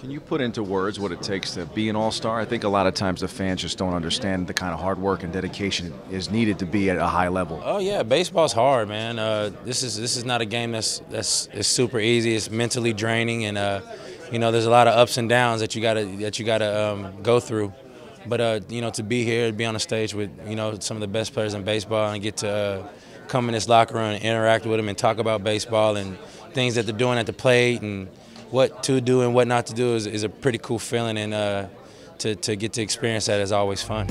Can you put into words what it takes to be an all-star? I think a lot of times the fans just don't understand the kind of hard work and dedication is needed to be at a high level. Oh yeah, baseball's hard, man. Uh, this is this is not a game that's that's is super easy. It's mentally draining, and uh, you know there's a lot of ups and downs that you gotta that you gotta um, go through. But uh, you know to be here, to be on the stage with you know some of the best players in baseball, and get to uh, come in this locker room and interact with them and talk about baseball and things that they're doing at the plate and what to do and what not to do is, is a pretty cool feeling, and uh, to, to get to experience that is always fun.